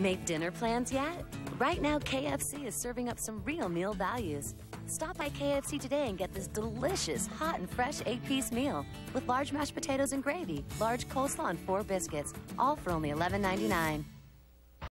Make dinner plans yet? Right now, KFC is serving up some real meal values. Stop by KFC today and get this delicious, hot and fresh eight piece meal with large mashed potatoes and gravy, large coleslaw, and four biscuits, all for only $11.99.